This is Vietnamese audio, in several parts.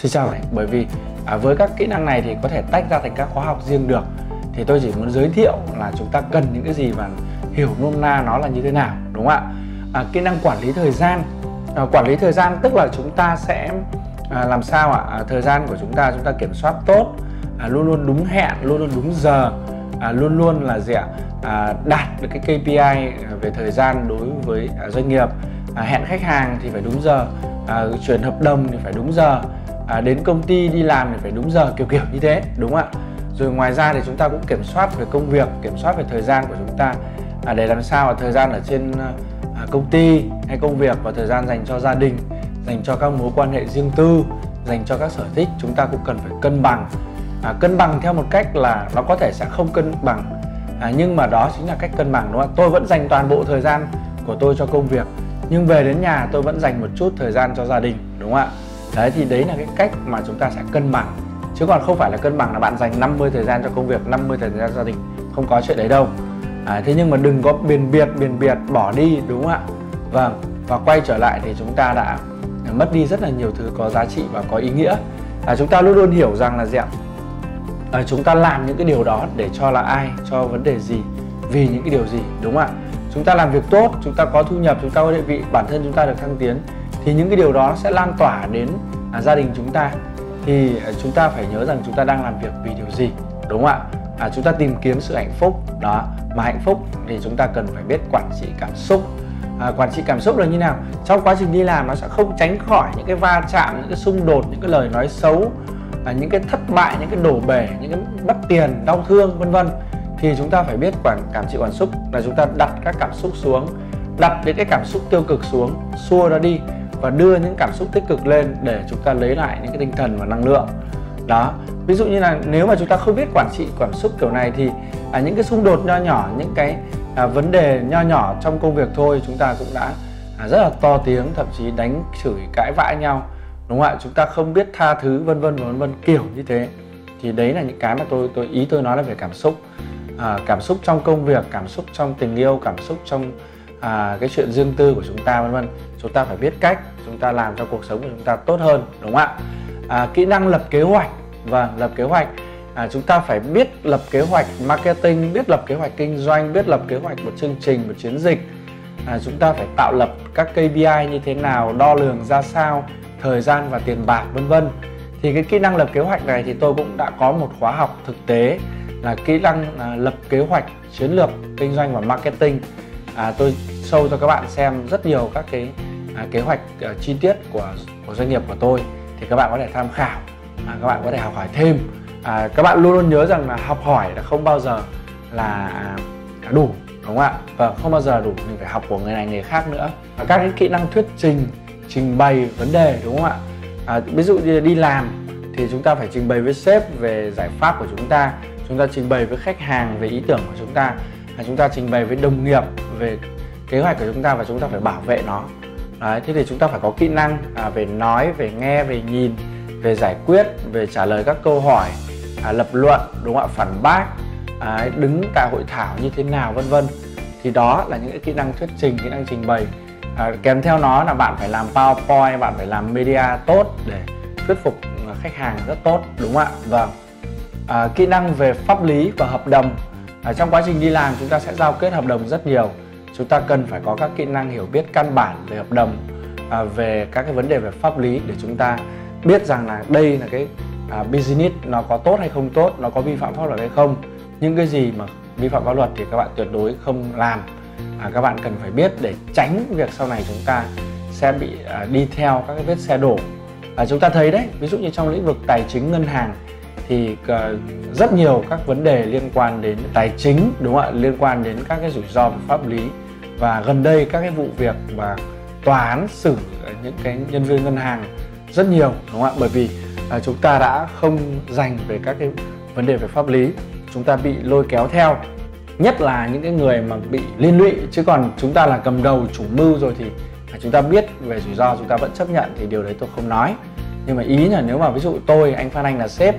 xin chào này bởi vì à, với các kỹ năng này thì có thể tách ra thành các khóa học riêng được. Thì tôi chỉ muốn giới thiệu là chúng ta cần những cái gì và hiểu nôm na nó là như thế nào đúng không ạ? À, kỹ năng quản lý thời gian. À, quản lý thời gian tức là chúng ta sẽ à, làm sao ạ? À, thời gian của chúng ta chúng ta kiểm soát tốt. À, luôn luôn đúng hẹn luôn luôn đúng giờ. À, luôn luôn là gì ạ? À, đạt được cái KPI về thời gian đối với à, doanh nghiệp. À, hẹn khách hàng thì phải đúng giờ. À, chuyển hợp đồng thì phải đúng giờ à, đến công ty đi làm thì phải đúng giờ kiểu kiểu như thế đúng không ạ? Rồi ngoài ra thì chúng ta cũng kiểm soát về công việc kiểm soát về thời gian của chúng ta. À, để làm sao mà thời gian ở trên à, công ty hay công việc và thời gian dành cho gia đình dành cho các mối quan hệ riêng tư dành cho các sở thích chúng ta cũng cần phải cân bằng. À, cân bằng theo một cách là nó có thể sẽ không cân bằng. À, nhưng mà đó chính là cách cân bằng đúng không tôi vẫn dành toàn bộ thời gian của tôi cho công việc nhưng về đến nhà tôi vẫn dành một chút thời gian cho gia đình đúng không ạ? Đấy thì đấy là cái cách mà chúng ta sẽ cân bằng. Chứ còn không phải là cân bằng là bạn dành 50 thời gian cho công việc 50 thời gian cho gia đình. Không có chuyện đấy đâu. À, thế nhưng mà đừng có biền biệt biền biệt bỏ đi đúng không ạ? Vâng và quay trở lại thì chúng ta đã mất đi rất là nhiều thứ có giá trị và có ý nghĩa. À, chúng ta luôn luôn hiểu rằng là gì ạ? À, chúng ta làm những cái điều đó để cho là ai cho vấn đề gì vì những cái điều gì đúng không ạ? Chúng ta làm việc tốt chúng ta có thu nhập chúng ta có địa vị bản thân chúng ta được thăng tiến thì những cái điều đó sẽ lan tỏa đến à, gia đình chúng ta. Thì à, chúng ta phải nhớ rằng chúng ta đang làm việc vì điều gì đúng không ạ? À, chúng ta tìm kiếm sự hạnh phúc đó. Mà hạnh phúc thì chúng ta cần phải biết quản trị cảm xúc. À, quản trị cảm xúc là như nào? Trong quá trình đi làm nó sẽ không tránh khỏi những cái va chạm những cái xung đột những cái lời nói xấu à, những cái thất bại những cái đổ bể những cái mất tiền đau thương vân vân. Thì chúng ta phải biết quản cảm trị cảm xúc là chúng ta đặt các cảm xúc xuống đặt những cái cảm xúc tiêu cực xuống xua nó đi và đưa những cảm xúc tích cực lên để chúng ta lấy lại những cái tinh thần và năng lượng. Đó ví dụ như là nếu mà chúng ta không biết quản trị cảm xúc kiểu này thì à, những cái xung đột nho nhỏ những cái à, vấn đề nho nhỏ trong công việc thôi chúng ta cũng đã à, rất là to tiếng thậm chí đánh chửi cãi vã nhau đúng không ạ? Chúng ta không biết tha thứ vân vân vân vân kiểu như thế. Thì đấy là những cái mà tôi tôi ý tôi nói là về cảm xúc. À, cảm xúc trong công việc cảm xúc trong tình yêu cảm xúc trong à, cái chuyện riêng tư của chúng ta vân vân chúng ta phải biết cách chúng ta làm cho cuộc sống của chúng ta tốt hơn đúng không ạ? À, kỹ năng lập kế hoạch. Và lập kế hoạch. À, chúng ta phải biết lập kế hoạch marketing biết lập kế hoạch kinh doanh biết lập kế hoạch một chương trình một chiến dịch. À, chúng ta phải tạo lập các KPI như thế nào đo lường ra sao thời gian và tiền bạc vân vân. Thì cái kỹ năng lập kế hoạch này thì tôi cũng đã có một khóa học thực tế là kỹ năng à, lập kế hoạch chiến lược kinh doanh và marketing. À, tôi show cho các bạn xem rất nhiều các cái à, kế hoạch à, chi tiết của của doanh nghiệp của tôi thì các bạn có thể tham khảo à, các bạn có thể học hỏi thêm. À, các bạn luôn luôn nhớ rằng là học hỏi là không bao giờ là à, đủ đúng không ạ? Và không bao giờ đủ mình phải học của người này người khác nữa. Và các cái kỹ năng thuyết trình trình bày vấn đề đúng không ạ? À, ví dụ như đi làm thì chúng ta phải trình bày với sếp về giải pháp của chúng ta chúng ta trình bày với khách hàng về ý tưởng của chúng ta chúng ta trình bày với đồng nghiệp về kế hoạch của chúng ta và chúng ta phải bảo vệ nó. Đấy, thế thì chúng ta phải có kỹ năng à, về nói về nghe về nhìn về giải quyết về trả lời các câu hỏi à, lập luận đúng không ạ? Phản bác à, đứng tại hội thảo như thế nào vân vân. Thì đó là những cái kỹ năng thuyết trình kỹ năng trình bày. À, kèm theo nó là bạn phải làm powerpoint bạn phải làm media tốt để thuyết phục à, khách hàng rất tốt đúng không ạ? Vâng. À, kỹ năng về pháp lý và hợp đồng. À, trong quá trình đi làm chúng ta sẽ giao kết hợp đồng rất nhiều chúng ta cần phải có các kỹ năng hiểu biết căn bản về hợp đồng à, về các cái vấn đề về pháp lý để chúng ta biết rằng là đây là cái à, business nó có tốt hay không tốt nó có vi phạm pháp luật hay không. Những cái gì mà vi phạm pháp luật thì các bạn tuyệt đối không làm. À, các bạn cần phải biết để tránh việc sau này chúng ta sẽ bị à, đi theo các cái vết xe đổ. À, chúng ta thấy đấy ví dụ như trong lĩnh vực tài chính ngân hàng thì ờ, rất nhiều các vấn đề liên quan đến tài chính, đúng không ạ? Liên quan đến các cái rủi ro về pháp lý. Và gần đây các cái vụ việc mà tòa án xử ờ, những cái nhân viên ngân hàng rất nhiều, đúng không ạ? Bởi vì ờ, chúng ta đã không dành về các cái vấn đề về pháp lý. Chúng ta bị lôi kéo theo. Nhất là những cái người mà bị liên lụy, chứ còn chúng ta là cầm đầu, chủ mưu rồi thì chúng ta biết về rủi ro, chúng ta vẫn chấp nhận thì điều đấy tôi không nói. Nhưng mà ý là nếu mà ví dụ tôi, anh Phan Anh là sếp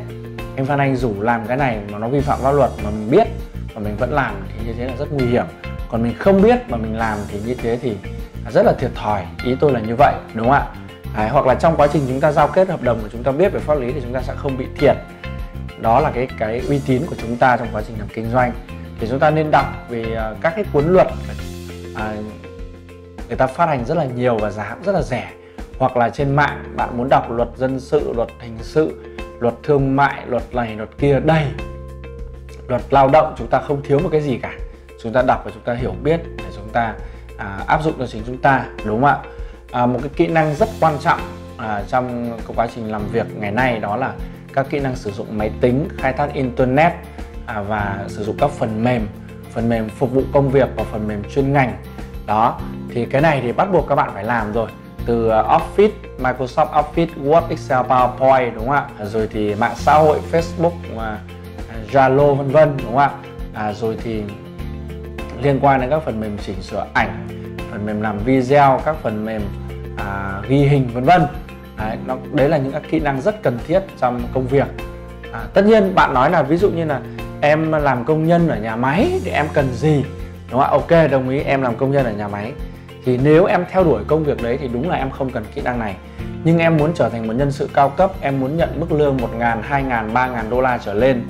anh Phan Anh rủ làm cái này mà nó vi phạm pháp luật mà mình biết mà mình vẫn làm thì như thế là rất nguy hiểm. Còn mình không biết mà mình làm thì như thế thì rất là thiệt thòi. Ý tôi là như vậy đúng không ạ? Đấy, hoặc là trong quá trình chúng ta giao kết hợp đồng mà chúng ta biết về pháp lý thì chúng ta sẽ không bị thiệt. Đó là cái cái uy tín của chúng ta trong quá trình làm kinh doanh. Thì chúng ta nên đọc về à, các cái cuốn luật à, người ta phát hành rất là nhiều và giá rất là rẻ. Hoặc là trên mạng bạn muốn đọc luật dân sự luật hình sự luật thương mại luật này luật kia đầy. Luật lao động chúng ta không thiếu một cái gì cả. Chúng ta đọc và chúng ta hiểu biết để chúng ta à, áp dụng cho chính chúng ta đúng không ạ? À, một cái kỹ năng rất quan trọng à, trong quá trình làm việc ngày nay đó là các kỹ năng sử dụng máy tính khai thác internet à, và sử dụng các phần mềm phần mềm phục vụ công việc và phần mềm chuyên ngành. Đó thì cái này thì bắt buộc các bạn phải làm rồi từ ờ, Office, Microsoft Office, Word, Excel, PowerPoint đúng không ạ? À, rồi thì mạng xã hội Facebook và à, Zalo vân vân đúng không ạ? À, rồi thì liên quan đến các phần mềm chỉnh sửa ảnh, phần mềm làm video, các phần mềm à, ghi hình vân vân. Đấy, nó, đấy là những các kỹ năng rất cần thiết trong công việc. À, tất nhiên bạn nói là ví dụ như là em làm công nhân ở nhà máy thì em cần gì đúng không ạ? Ok đồng ý em làm công nhân ở nhà máy thì nếu em theo đuổi công việc đấy thì đúng là em không cần kỹ năng này. Nhưng em muốn trở thành một nhân sự cao cấp em muốn nhận mức lương 1 ngàn, 2 ngàn, 3 ngàn đô la trở lên.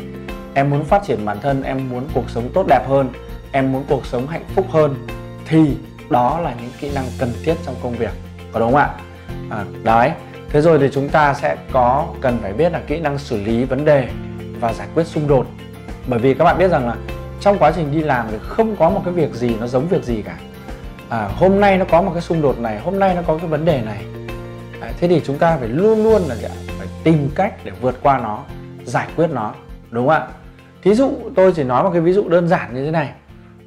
Em muốn phát triển bản thân em muốn cuộc sống tốt đẹp hơn em muốn cuộc sống hạnh phúc hơn. Thì đó là những kỹ năng cần thiết trong công việc. Có đúng không ạ? À, đấy. Thế rồi thì chúng ta sẽ có cần phải biết là kỹ năng xử lý vấn đề và giải quyết xung đột. Bởi vì các bạn biết rằng là trong quá trình đi làm thì không có một cái việc gì nó giống việc gì cả à, hôm nay nó có một cái xung đột này hôm nay nó có cái vấn đề này. À, thế thì chúng ta phải luôn luôn là phải tìm cách để vượt qua nó giải quyết nó đúng không ạ? Thí dụ tôi chỉ nói một cái ví dụ đơn giản như thế này.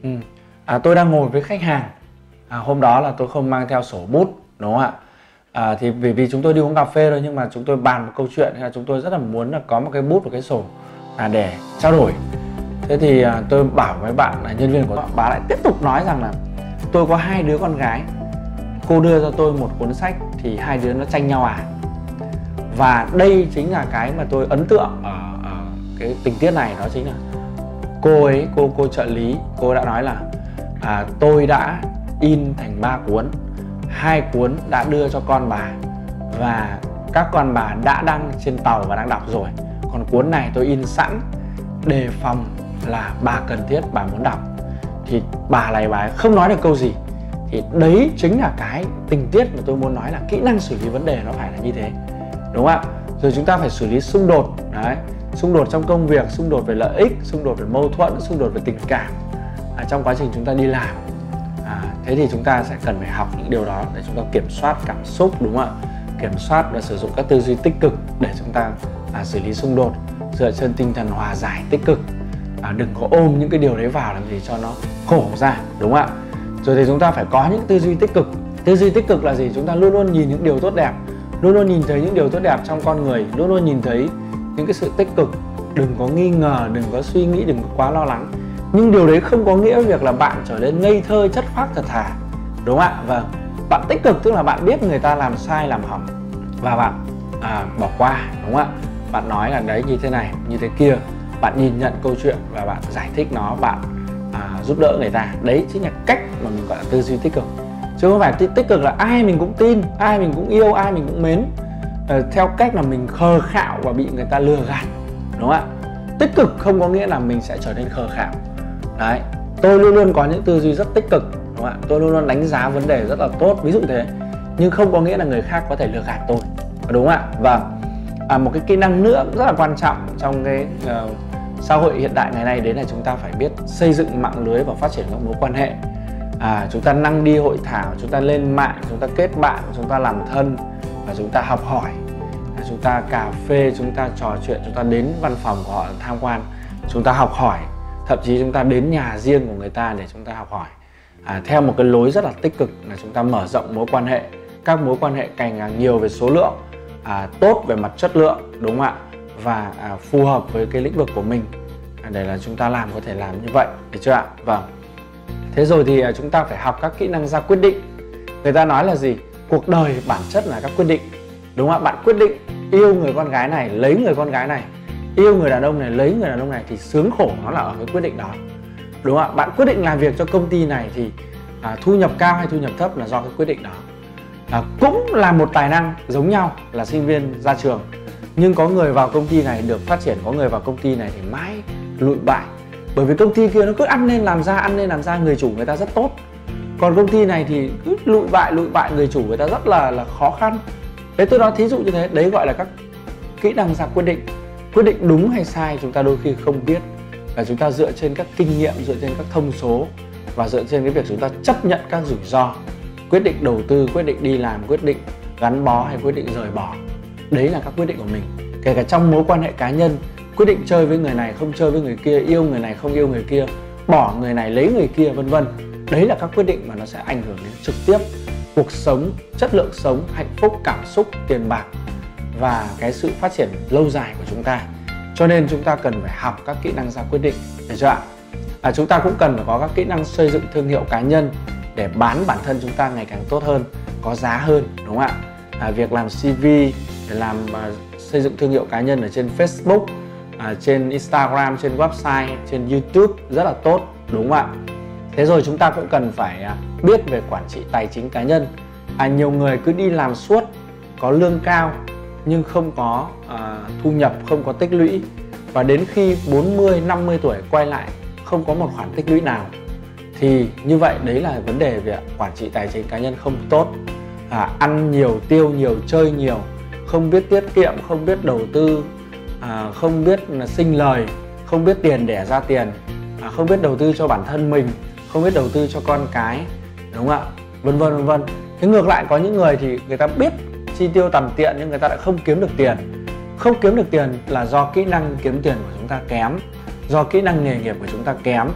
Ừ. à, tôi đang ngồi với khách hàng. À, hôm đó là tôi không mang theo sổ bút đúng không ạ? À, thì vì vì chúng tôi đi uống cà phê thôi nhưng mà chúng tôi bàn một câu chuyện hay là chúng tôi rất là muốn là có một cái bút và cái sổ à, để trao đổi. Thế thì à, tôi bảo với bạn là nhân viên của bà lại tiếp tục nói rằng là tôi có hai đứa con gái. Cô đưa cho tôi một cuốn sách thì hai đứa nó tranh nhau à? Và đây chính là cái mà tôi ấn tượng ở, ở cái tình tiết này đó chính là cô ấy cô cô trợ lý cô đã nói là à, tôi đã in thành ba cuốn. Hai cuốn đã đưa cho con bà và các con bà đã đăng trên tàu và đang đọc rồi. Còn cuốn này tôi in sẵn đề phòng là bà cần thiết bà muốn đọc thì bà này bà ấy không nói được câu gì. Thì đấy chính là cái tình tiết mà tôi muốn nói là kỹ năng xử lý vấn đề nó phải là như thế. Đúng không ạ? Rồi chúng ta phải xử lý xung đột đấy. Xung đột trong công việc xung đột về lợi ích xung đột về mâu thuẫn xung đột về tình cảm. À, trong quá trình chúng ta đi làm. À, thế thì chúng ta sẽ cần phải học những điều đó để chúng ta kiểm soát cảm xúc đúng không ạ? Kiểm soát và sử dụng các tư duy tích cực để chúng ta à, xử lý xung đột dựa trên tinh thần hòa giải tích cực và đừng có ôm những cái điều đấy vào làm gì cho nó khổ ra đúng không ạ? Rồi thì chúng ta phải có những tư duy tích cực. Tư duy tích cực là gì? Chúng ta luôn luôn nhìn những điều tốt đẹp luôn luôn nhìn thấy những điều tốt đẹp trong con người luôn luôn nhìn thấy những cái sự tích cực. Đừng có nghi ngờ đừng có suy nghĩ đừng có quá lo lắng. Nhưng điều đấy không có nghĩa việc là bạn trở nên ngây thơ chất phác thật thà đúng không ạ? Vâng. Bạn tích cực tức là bạn biết người ta làm sai làm hỏng. Và bạn à, bỏ qua đúng không ạ? Bạn nói là đấy như thế này như thế kia bạn nhìn nhận câu chuyện và bạn giải thích nó bạn à, giúp đỡ người ta. Đấy chính là cách mà mình gọi là tư duy tích cực. Chứ không phải tích cực là ai mình cũng tin ai mình cũng yêu ai mình cũng mến. À, theo cách là mình khờ khạo và bị người ta lừa gạt đúng không ạ? Tích cực không có nghĩa là mình sẽ trở nên khờ khạo. Đấy tôi luôn luôn có những tư duy rất tích cực đúng không ạ? Tôi luôn luôn đánh giá vấn đề rất là tốt ví dụ thế. Nhưng không có nghĩa là người khác có thể lừa gạt tôi đúng không ạ? Và à, một cái kỹ năng nữa rất là quan trọng trong cái uh, xã hội hiện đại ngày nay đấy là chúng ta phải biết xây dựng mạng lưới và phát triển các mối quan hệ à, chúng ta năng đi hội thảo chúng ta lên mạng chúng ta kết bạn chúng ta làm thân và chúng ta học hỏi à, chúng ta cà phê chúng ta trò chuyện chúng ta đến văn phòng của họ tham quan chúng ta học hỏi thậm chí chúng ta đến nhà riêng của người ta để chúng ta học hỏi à, theo một cái lối rất là tích cực là chúng ta mở rộng mối quan hệ các mối quan hệ càng càng nhiều về số lượng à, tốt về mặt chất lượng đúng không ạ và à, phù hợp với cái lĩnh vực của mình. À, để là chúng ta làm có thể làm như vậy được chưa ạ? Vâng. Thế rồi thì à, chúng ta phải học các kỹ năng ra quyết định. Người ta nói là gì? Cuộc đời bản chất là các quyết định. Đúng không ạ? Bạn quyết định yêu người con gái này lấy người con gái này. Yêu người đàn ông này lấy người đàn ông này thì sướng khổ nó là ở cái quyết định đó. Đúng không ạ? Bạn quyết định làm việc cho công ty này thì à, thu nhập cao hay thu nhập thấp là do cái quyết định đó. À, cũng là một tài năng giống nhau là sinh viên ra trường nhưng có người vào công ty này được phát triển, có người vào công ty này thì mãi lụi bại. Bởi vì công ty kia nó cứ ăn nên làm ra, ăn nên làm ra, người chủ người ta rất tốt. Còn công ty này thì cứ lụi bại lụi bại, người chủ người ta rất là là khó khăn. Đấy tôi nói thí dụ như thế, đấy gọi là các kỹ năng ra quyết định. Quyết định đúng hay sai chúng ta đôi khi không biết. Và chúng ta dựa trên các kinh nghiệm, dựa trên các thông số và dựa trên cái việc chúng ta chấp nhận các rủi ro. Quyết định đầu tư, quyết định đi làm, quyết định gắn bó hay quyết định rời bỏ đấy là các quyết định của mình. Kể cả trong mối quan hệ cá nhân quyết định chơi với người này không chơi với người kia yêu người này không yêu người kia bỏ người này lấy người kia vân vân. Đấy là các quyết định mà nó sẽ ảnh hưởng đến trực tiếp cuộc sống chất lượng sống hạnh phúc cảm xúc tiền bạc và cái sự phát triển lâu dài của chúng ta. Cho nên chúng ta cần phải học các kỹ năng ra quyết định. Được chưa ạ? À, chúng ta cũng cần phải có các kỹ năng xây dựng thương hiệu cá nhân để bán bản thân chúng ta ngày càng tốt hơn có giá hơn đúng không ạ? À, việc làm cv để làm uh, xây dựng thương hiệu cá nhân ở trên facebook uh, trên instagram trên website trên youtube rất là tốt đúng không ạ? Thế rồi chúng ta cũng cần phải uh, biết về quản trị tài chính cá nhân. À, nhiều người cứ đi làm suốt có lương cao nhưng không có à, thu nhập không có tích lũy. Và đến khi 40 50 tuổi quay lại không có một khoản tích lũy nào. Thì như vậy đấy là vấn đề về quản trị tài chính cá nhân không tốt. À, ăn nhiều tiêu nhiều chơi nhiều không biết tiết kiệm không biết đầu tư à, không biết sinh lời không biết tiền để ra tiền à, không biết đầu tư cho bản thân mình không biết đầu tư cho con cái đúng không ạ? Vân vân vân vân. Thế ngược lại có những người thì người ta biết chi tiêu tầm tiện nhưng người ta lại không kiếm được tiền. Không kiếm được tiền là do kỹ năng kiếm tiền của chúng ta kém do kỹ năng nghề nghiệp của chúng ta kém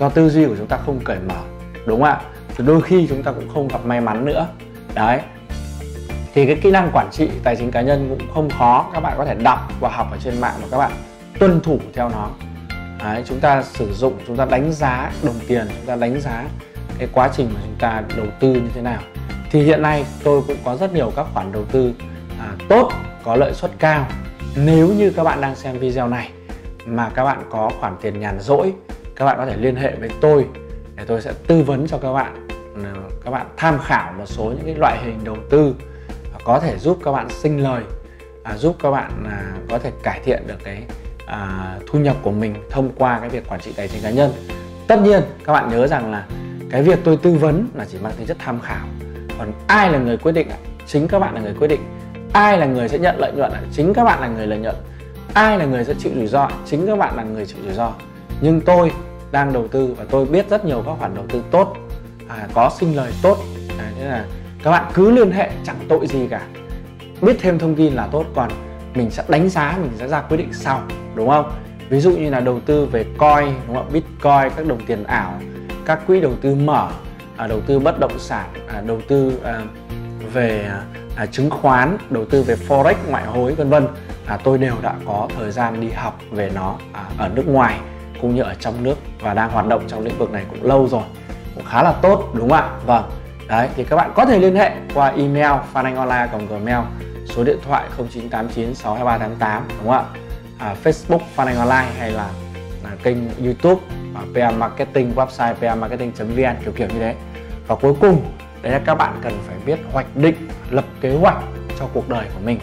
do tư duy của chúng ta không cởi mở đúng không ạ? Thì đôi khi chúng ta cũng không gặp may mắn nữa. Đấy thì cái kỹ năng quản trị tài chính cá nhân cũng không khó. Các bạn có thể đọc và học ở trên mạng và các bạn tuân thủ theo nó. Đấy, chúng ta sử dụng chúng ta đánh giá đồng tiền chúng ta đánh giá cái quá trình mà chúng ta đầu tư như thế nào. Thì hiện nay tôi cũng có rất nhiều các khoản đầu tư à, tốt có lợi suất cao. Nếu như các bạn đang xem video này mà các bạn có khoản tiền nhàn rỗi các bạn có thể liên hệ với tôi để tôi sẽ tư vấn cho các bạn. Ờ, các bạn tham khảo một số những cái loại hình đầu tư có thể giúp các bạn sinh lời à, giúp các bạn à, có thể cải thiện được cái à, thu nhập của mình thông qua cái việc quản trị tài chính cá nhân. Tất nhiên các bạn nhớ rằng là cái việc tôi tư vấn là chỉ mang tính chất tham khảo. Còn ai là người quyết định chính các bạn là người quyết định. Ai là người sẽ nhận lợi nhuận chính các bạn là người lợi nhuận. Ai là người sẽ chịu rủi ro chính các bạn là người chịu rủi ro. Nhưng tôi đang đầu tư và tôi biết rất nhiều các khoản đầu tư tốt à, có sinh lời tốt. À, thế là các bạn cứ liên hệ chẳng tội gì cả. Biết thêm thông tin là tốt còn mình sẽ đánh giá mình sẽ ra quyết định sau đúng không? Ví dụ như là đầu tư về coin đúng không? Bitcoin các đồng tiền ảo các quỹ đầu tư mở à, đầu tư bất động sản à, đầu tư à, về à, chứng khoán đầu tư về forex ngoại hối vân vân. À, tôi đều đã có thời gian đi học về nó à, ở nước ngoài cũng như ở trong nước và đang hoạt động trong lĩnh vực này cũng lâu rồi. Cũng khá là tốt đúng không ạ? Vâng đấy thì các bạn có thể liên hệ qua email fananhonline.gmail số điện thoại 0989 62388 đúng không ạ? À, Facebook Phan Anh Online hay là, là kênh YouTube và PA Marketing website pamarketing.vn kiểu kiểu như thế. Và cuối cùng đấy là các bạn cần phải biết hoạch định lập kế hoạch cho cuộc đời của mình.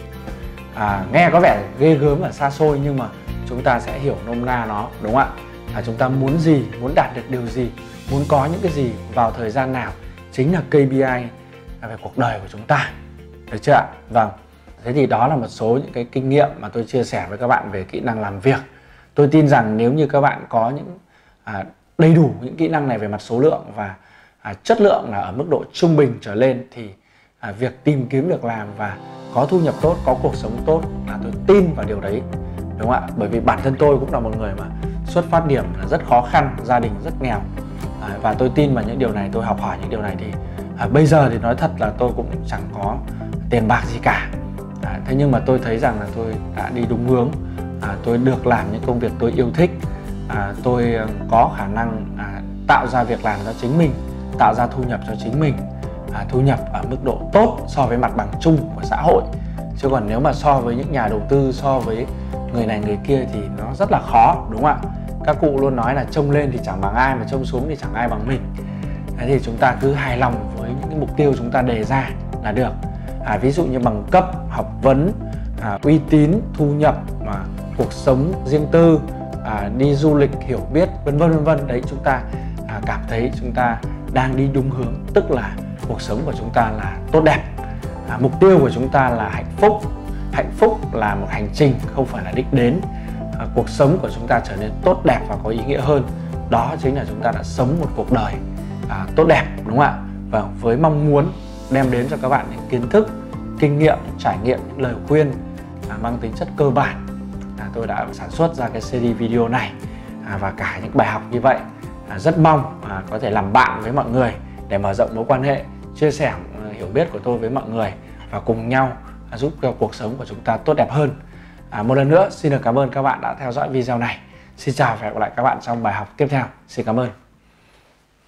À, nghe có vẻ ghê gớm và xa xôi nhưng mà chúng ta sẽ hiểu nôm na nó đúng không ạ? À, chúng ta muốn gì muốn đạt được điều gì muốn có những cái gì vào thời gian nào chính là KPI về cuộc đời của chúng ta. Được chưa ạ? Vâng. Thế thì đó là một số những cái kinh nghiệm mà tôi chia sẻ với các bạn về kỹ năng làm việc. Tôi tin rằng nếu như các bạn có những à, đầy đủ những kỹ năng này về mặt số lượng và à, chất lượng là ở mức độ trung bình trở lên thì à, việc tìm kiếm việc làm và có thu nhập tốt có cuộc sống tốt là tôi tin vào điều đấy. Đúng không ạ? Bởi vì bản thân tôi cũng là một người mà xuất phát điểm là rất khó khăn gia đình rất nghèo à, và tôi tin vào những điều này tôi học hỏi những điều này thì à, bây giờ thì nói thật là tôi cũng chẳng có tiền bạc gì cả. À, thế nhưng mà tôi thấy rằng là tôi đã đi đúng hướng. À, tôi được làm những công việc tôi yêu thích. À, tôi ờ, có khả năng à, tạo ra việc làm cho chính mình tạo ra thu nhập cho chính mình. À, thu nhập ở mức độ tốt so với mặt bằng chung của xã hội. Chứ còn nếu mà so với những nhà đầu tư so với người này người kia thì nó rất là khó đúng không ạ? Các cụ luôn nói là trông lên thì chẳng bằng ai mà trông xuống thì chẳng ai bằng mình. Thế thì chúng ta cứ hài lòng với những cái mục tiêu chúng ta đề ra là được. À, ví dụ như bằng cấp học vấn à, uy tín thu nhập mà cuộc sống riêng tư à, đi du lịch hiểu biết vân vân vân vân. Đấy chúng ta à, cảm thấy chúng ta đang đi đúng hướng. Tức là cuộc sống của chúng ta là tốt đẹp. À, mục tiêu của chúng ta là hạnh phúc. Hạnh phúc là một hành trình không phải là đích đến à, cuộc sống của chúng ta trở nên tốt đẹp và có ý nghĩa hơn đó chính là chúng ta đã sống một cuộc đời à, tốt đẹp đúng không ạ? Và với mong muốn đem đến cho các bạn những kiến thức kinh nghiệm trải nghiệm những lời khuyên à, mang tính chất cơ bản. À, tôi đã sản xuất ra cái series video này à, và cả những bài học như vậy à, rất mong à, có thể làm bạn với mọi người để mở rộng mối quan hệ chia sẻ à, hiểu biết của tôi với mọi người và cùng nhau à, giúp cho cuộc sống của chúng ta tốt đẹp hơn à, một lần nữa xin được cảm ơn các bạn đã theo dõi video này. Xin chào và hẹn gặp lại các bạn trong bài học tiếp theo. Xin cảm ơn.